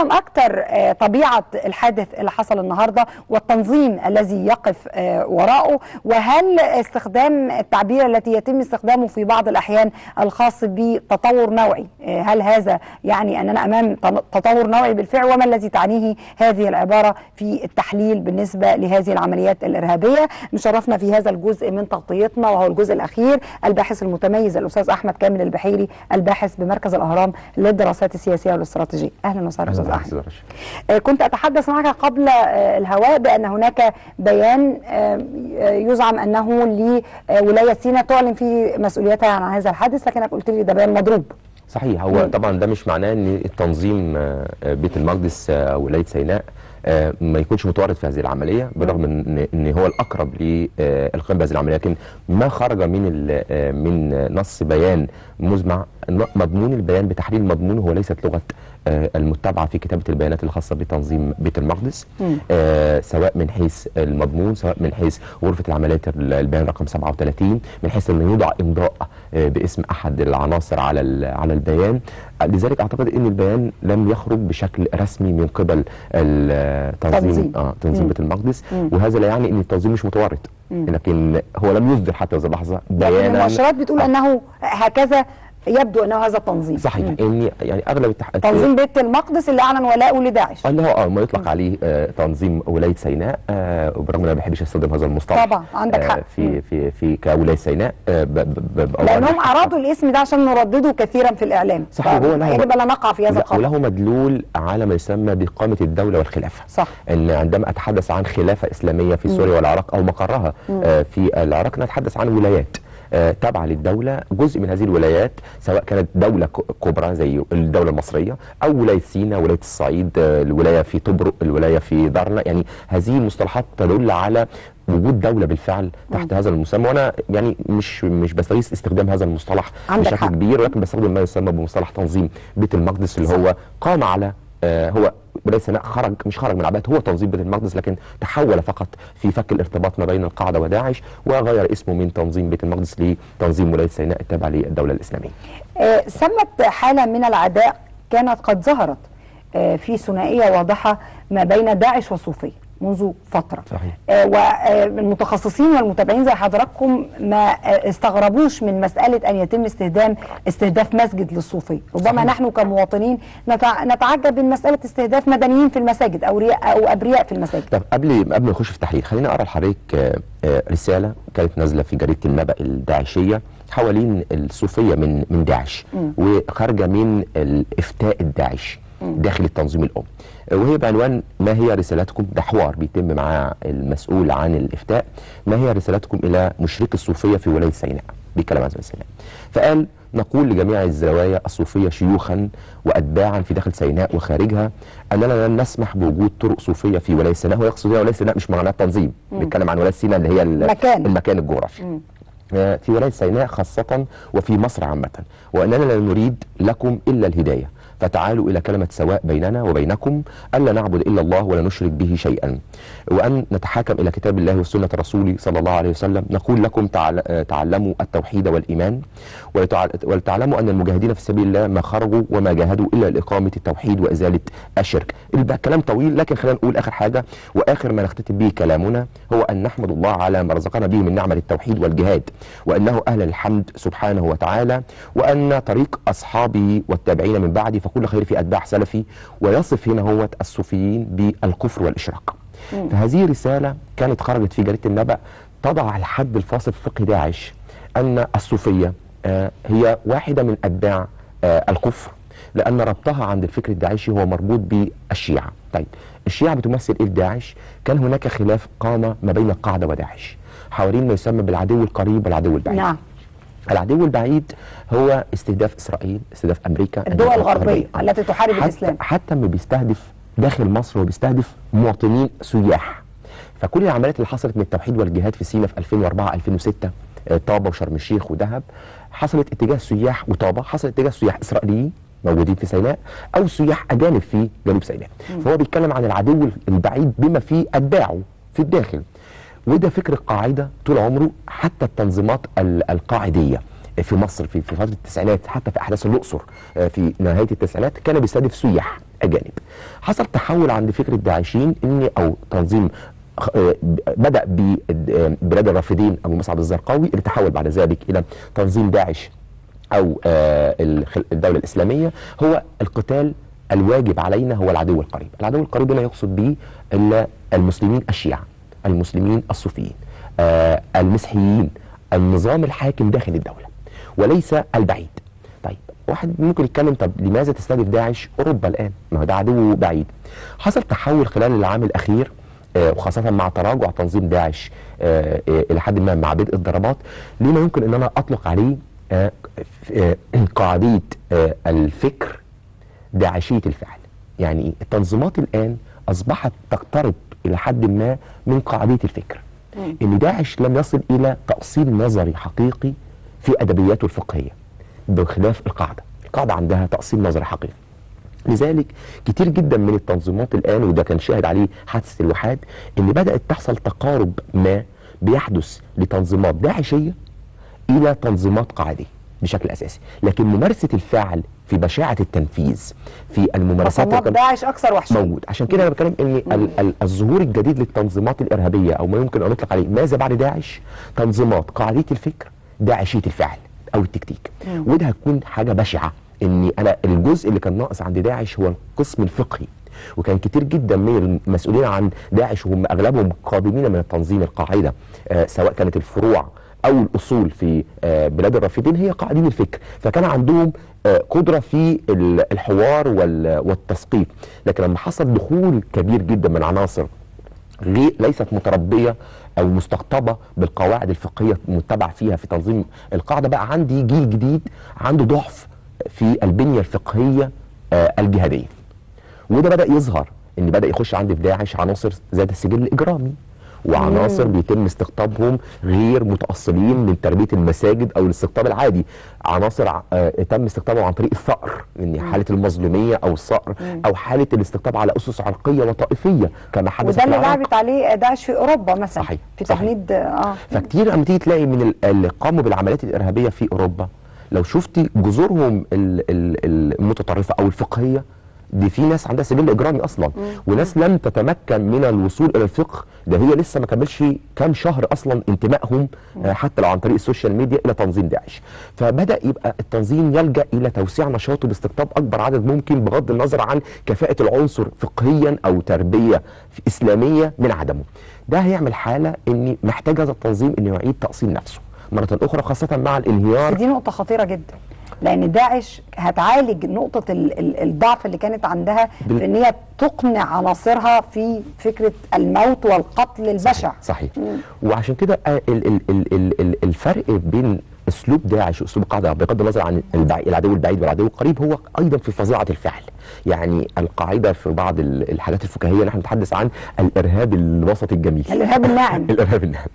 نفهم أكتر آه، طبيعة الحادث اللي حصل النهارده والتنظيم الذي يقف آه، وراءه وهل استخدام التعبير التي يتم استخدامه في بعض الأحيان الخاص بتطور نوعي؟ آه، هل هذا يعني أننا أمام تن- تطور نوعي بالفعل؟ وما الذي تعنيه هذه العبارة في التحليل بالنسبة لهذه العمليات الإرهابية؟ مشرفنا في هذا الجزء من تغطيتنا وهو الجزء الأخير الباحث المتميز الأستاذ أحمد كامل البحيري الباحث بمركز الأهرام للدراسات السياسية والإستراتيجية. أهلا وسهلا. احمد آه، كنت أتحدث معك قبل آه، الهواء بأن هناك بيان آه، يزعم أنه لولاية سيناء تعلن فيه مسؤوليتها عن هذا الحادث لكنك قلت لي ده بيان مضروب. صحيح هو. طبعا ده مش معناه إن التنظيم بيت المقدس ولاية سيناء ما يكونش متورط في هذه العملية بالرغم ان إن هو الأقرب للقيام بهذه العملية لكن ما خرج من من نص بيان مزمع مضمون البيان بتحليل مضمونه هو ليست لغة آه، المتبعة في كتابة البيانات الخاصة بتنظيم بيت المقدس. آه، سواء من حيث المضمون سواء من حيث غرفة العمليات ال- البيان رقم 37 من حيث أنه يوضع امضاء آه، باسم أحد العناصر على على البيان لذلك أعتقد إن البيان لم يخرج بشكل رسمي من قبل التنظيم تنظيم. آه تنظيم. بيت المقدس مم. وهذا لا يعني إن التنظيم مش متورط. لكن هو لم يصدر حتى هذه اللحظة بيانا المؤشرات بتقول آه. أنه هكذا يبدو أنه هذا التنظيم صحيح. مم. ان يعني أغلب التح... تنظيم بيت المقدس اللي أعلن ولاءه لداعش. اللي هو آه ما يطلق عليه آه تنظيم ولاية سيناء آه وبرغم ان أنا ما بحبش استخدم هذا المصطلح. طبعا، عندك حق. آه في في في كولاية سيناء آه ب- ب- ببقى لأنهم. أرادوا الاسم ده عشان نردده كثيرا في الإعلام. صحيح هو له يجب الا نقع في هذا الخطا وله مدلول على ما يسمى بإقامة الدولة والخلافة. صح. إن عندما أتحدث عن خلافة إسلامية في سوريا والعراق أو مقرها آه في العراق نتحدث عن ولايات. آه تابعة للدولة جزء من هذه الولايات سواء كانت دولة كبرى زي الدولة المصرية أو ولاية سيناء ولاية الصعيد آه الولاية في طبرق الولاية في دارنا يعني هذه المصطلحات تدل على وجود دولة بالفعل تحت هذا المسمى وأنا يعني مش مش بستغيث استخدام هذا المصطلح بشكل حق. كبير ولكن بستخدم ما يسمى بمصطلح تنظيم بيت المقدس اللي صح. هو قام على آه هو ولايه سيناء خرج مش خرج من عباءة هو تنظيم بيت المقدس لكن تحول فقط في فك الارتباط ما بين القاعدة وداعش وغير اسمه من تنظيم بيت المقدس لتنظيم ولاية سيناء التابع للدولة الإسلامية. آه، سمت حالة من العداء كانت قد ظهرت آه، في ثنائية واضحة ما بين داعش والصوفية منذ فترة. صحيح. والمتخصصين والمتابعين زي حضراتكم ما آه، استغربوش من مسألة أن يتم استخدام استهداف مسجد للصوفية. ربما صحيح. نحن كمواطنين نتع- نتعجب من مسألة استهداف مدنيين في المساجد أو أو أبرياء في المساجد. طب قبل قبل ما نخش في التحليل خليني أقرأ لحضرتك آه، آه، رسالة كانت نازلة في جريدة النبأ الداعشية حوالين الصوفية من من داعش وخارجة من الافتاء الداعشي داخل التنظيم آه، وهي بعنوان ما هي رسالتكم؟ ده حوار بيتم مع المسؤول عن الإفتاء. ما هي رسالتكم إلى مشرك الصوفية في ولاية سيناء؟ بيتكلم عن سيناء فقال نقول لجميع الزوايا الصوفية شيوخا وأتباعا في داخل سيناء وخارجها أننا لن نسمح بوجود طرق صوفية في ولاية سيناء. هو يقصد هنا ولاية سيناء مش معناها تنظيم. بيتكلم عن ولاية سيناء اللي هي ال- مكان. المكان الجغرافي. آه، في ولاية سيناء خاصة وفي مصر عامة. وأننا لا نريد لكم إلا الهداية. فتعالوا إلى كلمة سواء بيننا وبينكم ألا نعبد إلا الله ولا نشرك به شيئا. وأن نتحاكم إلى كتاب الله وسنة رسوله صلى الله عليه وسلم. نقول لكم تعلموا التوحيد والإيمان ولتع- ولتعلموا أن المجاهدين في سبيل الله ما خرجوا وما جاهدوا إلا لإقامة التوحيد وإزالة الشرك. كلام طويل لكن خلينا نقول آخر حاجة وآخر ما نختتم به كلامنا هو أن نحمد الله على ما رزقنا به من نعمة التوحيد والجهاد وأنه أهل الحمد سبحانه وتعالى وأن طريق أصحابه والتابعين من بعدي فكل خير في أتباع سلفي ويصف هنا هو الصوفيين بالكفر والإشراك فهذه رسالة كانت خرجت في جريدة النبأ تضع الحد الفاصل في فقه داعش أن الصوفية آه، هي واحدة من أتباع آه، الكفر لأن ربطها عند الفكر الداعشي هو مربوط بالشيعة. طيب الشيعة بتمثل إيه داعش كان هناك خلاف قام ما بين القاعدة وداعش حوالين ما يسمى بالعدو القريب والعدو البعيد. نعم. العدو البعيد هو استهداف إسرائيل استهداف أمريكا الدول الغربية آه. التي تحارب حتى الإسلام. حتى ما بيستهدف داخل مصر هو بيستهدف مواطنين سياح. فكل العمليات اللي حصلت من التوحيد والجهاد في سيناء في 2004 2006 آه، طابة وشرم الشيخ ودهب حصلت اتجاه سياح وطابة حصل اتجاه سياح إسرائيليين موجودين في سيناء أو سياح أجانب في جنوب سيناء. فهو بيتكلم عن العدو البعيد بما فيه أتباعه في الداخل. وده فكر القاعدة طول عمره حتى التنظيمات ال- القاعدية. في مصر في في فترة التسعينات حتى في أحداث الأقصر آه، في نهاية التسعينات كان بيستهدف سياح أجانب. حصل تحول عند فكره داعشين ان أو تنظيم آه، بدأ ببلاد الرافدين أبو مصعب الزرقاوي اللي تحول بعد ذلك إلى تنظيم داعش أو آه، الدولة الإسلامية. هو القتال الواجب علينا هو العدو القريب، العدو القريب هنا يقصد به ال- المسلمين الشيعة، المسلمين الصوفيين، آه، المسيحيين، النظام الحاكم داخل الدولة وليس البعيد. طيب واحد ممكن يتكلم طب لماذا تستهدف داعش أوروبا الآن؟ ما هو ده عدو بعيد. حصل تحول خلال العام الأخير آه، وخاصة مع تراجع تنظيم داعش آه، آه، إلى حد ما مع بدء الضربات لما يمكن أن أنا أطلق عليه آه، الفكر داعشية الفعل يعني؟ التنظيمات الآن أصبحت تقترب إلى حد ما من قاعدية الفكر. إن داعش لم يصل إلى تأصيل نظري حقيقي في أدبياته الفقهية بخلاف القاعدة. القاعدة عندها تأصيل نظري حقيقي. لذلك كتير جدا من التنظيمات الآن وده كان شاهد عليه حادثة الوحاد إن بدأت تحصل تقارب ما بيحدث لتنظيمات داعشية إلى تنظيمات قاعدية. بشكل أساسي. لكن ممارسة الفعل في بشاعة التنفيذ في الممارسات تصنيف داعش أكثر وحشيه موجود. عشان كده أنا بتكلم إن ال- ال- الظهور الجديد للتنظيمات الإرهابية أو ما يمكن أن نطلق عليه ماذا بعد داعش؟ تنظيمات قاعديه الفكر داعشية الفعل أو التكتيك. وده هتكون حاجة بشعة ان أنا الجزء اللي كان ناقص عند داعش هو القسم الفقهي. وكان كتير جدا من المسؤولين عن داعش وهم أغلبهم قادمين من التنظيم القاعدة آه سواء كانت الفروع أو الأصول في آه بلاد الرافدين هي قاعدين الفكر. فكان عندهم آه قدرة في ال- الحوار وال- والتثقيف. لكن لما حصل دخول كبير جدا من عناصر ليست متربية أو مستقطبة بالقواعد الفقهية المتبع فيها في تنظيم القاعدة بقى عندي جيل جديد عنده ضعف في البنية الفقهية آه، الجهادية. وده بدأ يظهر إن بدأ يخش عندي في داعش عناصر ذات السجل الإجرامي. وعناصر بيتم استقطابهم غير متأصلين من تربية المساجد أو الاستقطاب العادي. عناصر آه تم استقطابهم عن طريق الثأر ان حالة المظلوميه أو الثأر أو حالة الاستقطاب على أسس عرقية وطائفية كما حدث وده اللي. لعبت عليه داعش في أوروبا مثلا صحيح، في. تجنيد آه. فكتير لما تيجي تلاقي من ال- اللي قاموا بالعمليات الإرهابية في أوروبا لو شفتي جذورهم ال- ال- المتطرفة أو الفقهية دي في ناس عندها سجل إجرامي أصلا. وناس لم تتمكن من الوصول إلى الفقه. ده هي لسه ما كملش كام شهر أصلا انتمائهم آه، حتى لو عن طريق ال social media إلى تنظيم داعش. فبدأ يبقى التنظيم يلجأ إلى توسيع نشاطه باستقطاب أكبر عدد ممكن بغض النظر عن كفاءة العنصر فقهيا أو تربية إسلامية من عدمه. ده هيعمل حالة ان محتاج هذا التنظيم إنه يعيد تأصيل نفسه. مرة أخرى خاصة مع الانهيار. دي نقطة خطيرة جدا. لأن داعش هتعالج ال- الضعف اللي كانت عندها في إن هي تقنع عناصرها في فكرة الموت والقتل البشع صحيح. وعشان كده آه، ال- ال- ال- ال- ال- الفرق بين اسلوب داعش واسلوب القاعده بغض النظر عن العدو البعيد والعدو القريب هو أيضا في فظاعة الفعل يعني القاعدة في بعض ال- الحاجات الفكاهية نحن نتحدث عن الإرهاب الوسطي الجميل الإرهاب الناعم الإرهاب الناعم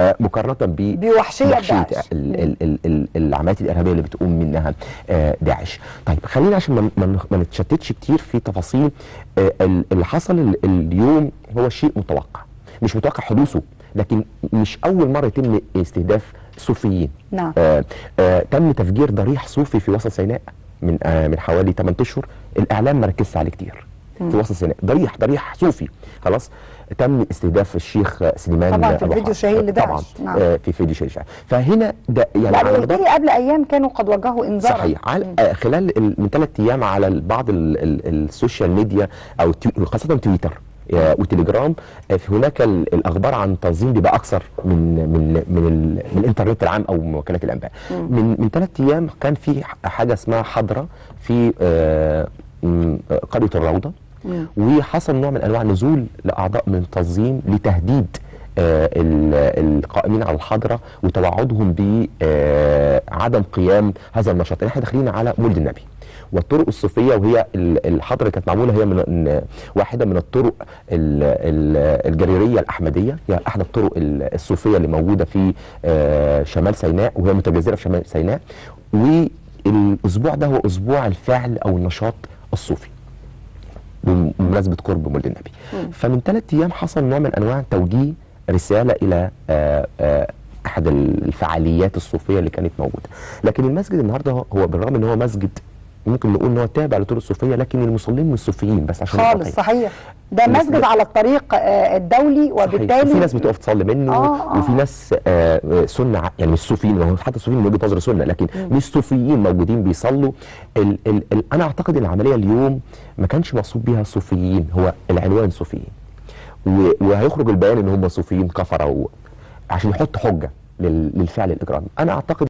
آه مقارنة ب وحشية داعش. ال- ال- ال- ال- العمليات الإرهابية اللي بتقوم منها آه، داعش. طيب خلينا عشان ما- نتشتتش كتير في تفاصيل آه، ال- اللي حصل ال- اليوم هو شيء متوقع. مش متوقع حدوثه لكن مش أول مرة يتم استهداف صوفيين. نعم. آه آه تم تفجير ضريح صوفي في وسط سيناء من آه من حوالي 8 أشهر الإعلام ما ركزش عليه كتير. في وسط سيناء ضريح ضريح صوفي خلاص تم استهداف الشيخ سليمان طبعاً في حق. الشهير لداعش. طبعا نعم. آه في فيديو شهير فهنا ده يعني مدار لي قبل أيام كانوا قد وجهوا إنذارا صحيح على آه خلال ال- من ثلاث أيام على بعض ال ال ال social media أو خاصة تويتر وتليجرام. آه، في هناك ال- الأخبار عن تنظيم بيبقى أكثر من من من, من الإنترنت العام أو من وكالات الأنباء. من من ثلاث أيام كان في حاجة اسمها حضرة في آه، آه، قرية الروضة. وحصل نوع من أنواع نزول لأعضاء من التنظيم لتهديد آه، القائمين على الحضرة وتوعدهم بعدم قيام هذا النشاط. إحنا داخلين على مولد النبي والطرق الصوفية وهي ال- الحضرة كانت معمولة هي من واحدة من الطرق ال- ال- الجريرية الأحمدية. هي أحد الطرق ال- الصوفية اللي موجودة في آه، شمال سيناء وهي متجذرة في شمال سيناء. والأسبوع ده هو أسبوع الفعل أو النشاط الصوفي بمناسبة قرب مولد النبي. فمن ثلاث أيام حصل نوع من أنواع توجيه رسالة إلى آه، آه، أحد الفعاليات الصوفية اللي كانت موجودة لكن المسجد النهارده هو- بالرغم إن هو مسجد ممكن نقول إن هو تابع لطرق الصوفية لكن المصلين مش صوفيين بس عشان خالص واقعيين. صحيح ده مسجد على الطريق آه، الدولي صحيح. وبالتالي وفي ناس بتقف تصلي منه آه، آه. وفي ناس آه، سنة يعني مش صوفيين هو حتى الصوفيين من وجهة نظر سنة لكن مش صوفيين موجودين بيصلوا ال ال ال أنا أعتقد العملية اليوم ما كانش مقصود بيها صوفيين هو العنوان صوفيين وهيخرج البيان إن هم صوفيين كفره عشان يحط حجة لل- للفعل الإجرامي. أنا أعتقد